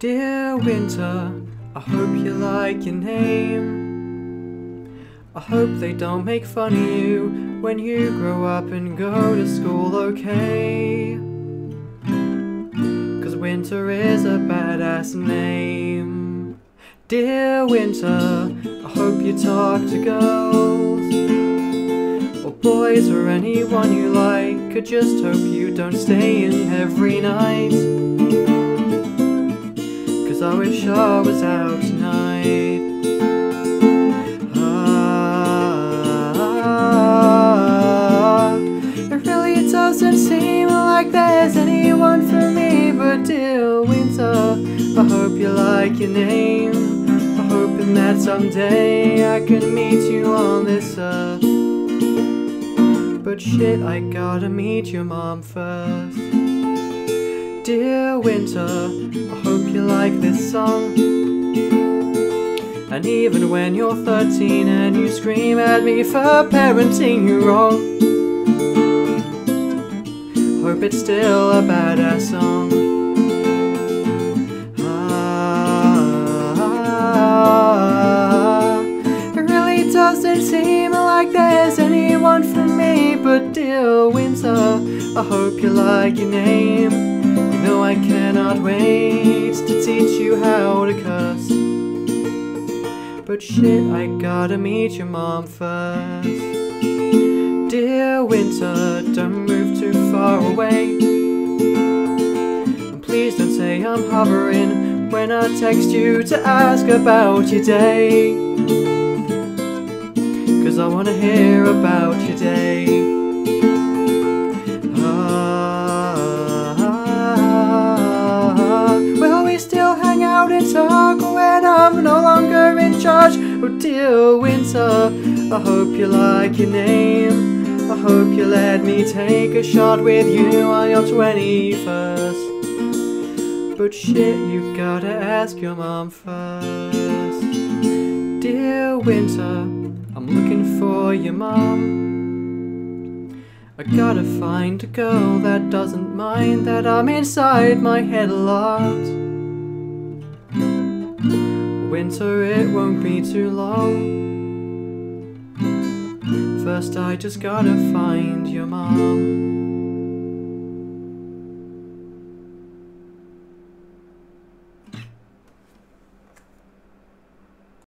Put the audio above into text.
Dear winter, I hope you like your name. I hope they don't make fun of you when you grow up and go to school, okay? Cause winter is a badass name. Dear winter, I hope you talk to girls or boys or anyone you like. I just hope you don't stay in every night. Cause I wish I was out tonight. Ah, it really doesn't seem like there's anyone for me but dear winter. I hope you like your name. I'm hoping that someday I can meet you on this earth. But shit, I gotta meet your mom first. Dear winter, I hope you like this song. And even when you're 13 and you scream at me for parenting you wrong, hope it's still a badass song. Ah, it really doesn't seem like there's anyone for me but dear winter. I hope you like your name. Know I cannot wait to teach you how to cuss. But shit, I gotta meet your mom first. Dear winter, don't move too far away. And please don't say I'm hovering when I text you to ask about your day. Cause I wanna hear about your day. No longer in charge? Oh dear winter, I hope you like your name. I hope you let me take a shot with you on your 21st. But shit, you gotta ask your mom first. Dear winter, I'm looking for your mom. I gotta find a girl that doesn't mind that I'm inside my head a lot. Winter, it won't be too long. First, I just gotta find your mom.